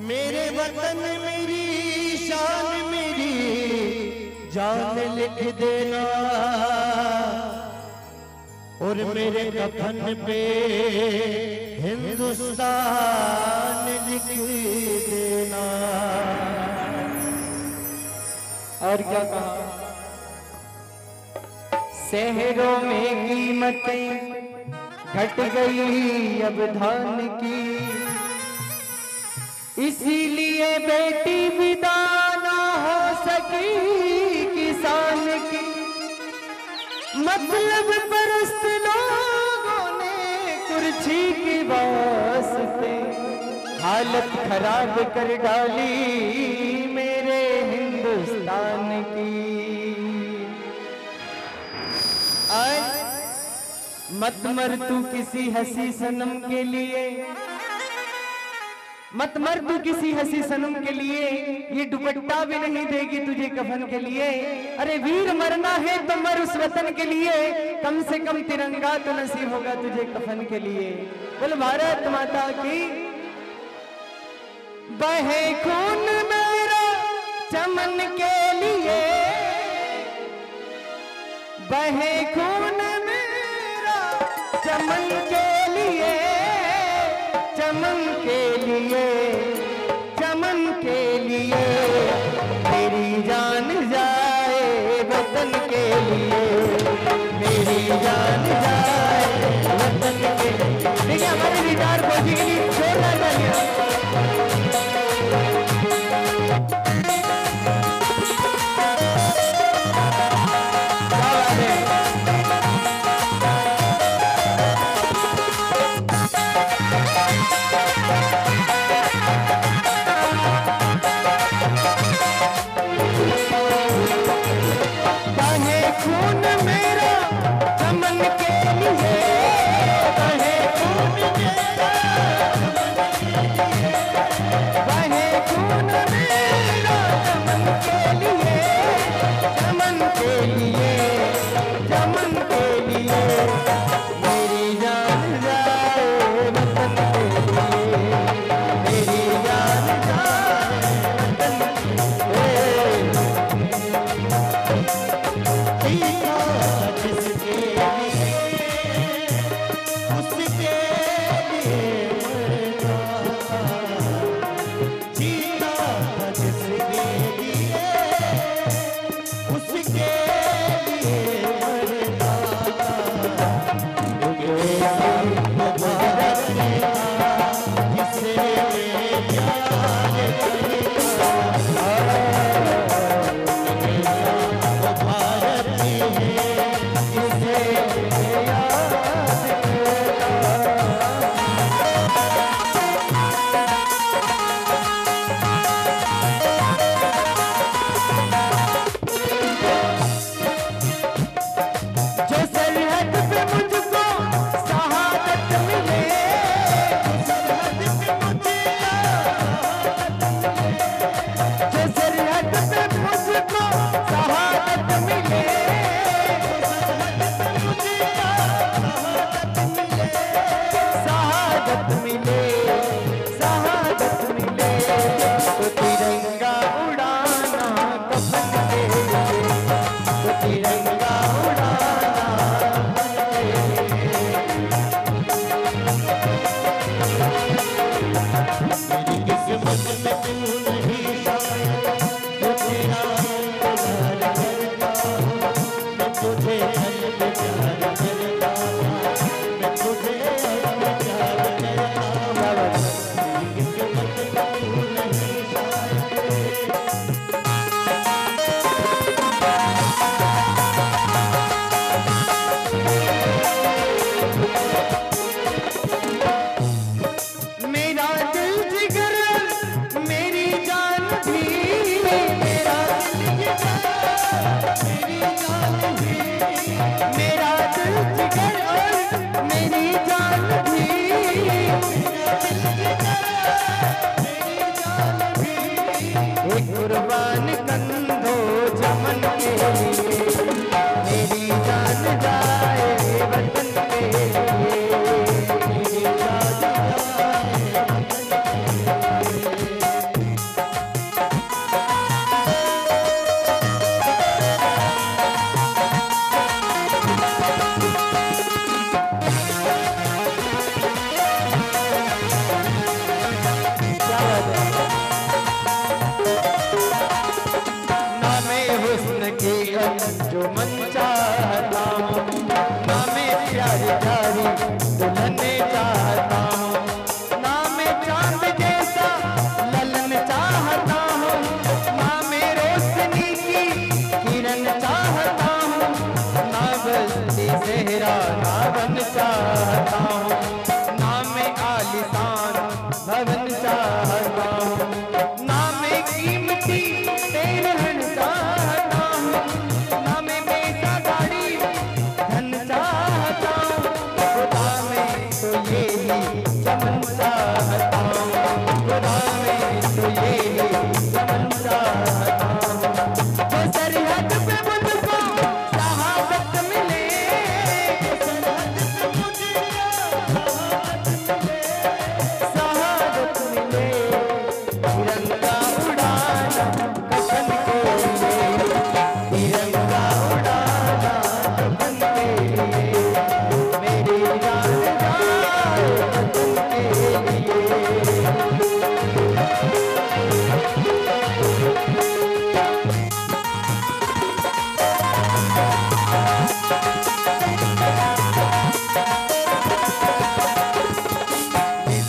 मेरे वतन मेरी शान मेरी जान लिख देना। और मेरे कफन पे हिंदुस्तान लिख देना। और क्या कहा? शहरों में कीमतें घट गई, अब धान की इसीलिए बेटी विदा ना हो सकी किसान की। मतलब परस्त लोगों ने कुर्सी की वास्ते हालत खराब कर डाली मेरे हिंदुस्तान की। आज मत मर तू किसी हसी सनम के लिए। मत मर तू किसी हसी सनम के लिए। ये दुपट्टा भी नहीं देगी तुझे कफन के लिए। अरे वीर मरना है तो मर उस वतन के लिए। कम से कम तिरंगा तो नसीब होगा तुझे कफन के लिए। बोल भारत माता की, बहे खून मेरा चमन के लिए। बहे खून चमन के लिए, चमन के लिए मेरी जान जाए वतन के लिए। मेरी जान जाए वतन के लिए। Yeah.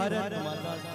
भारत माता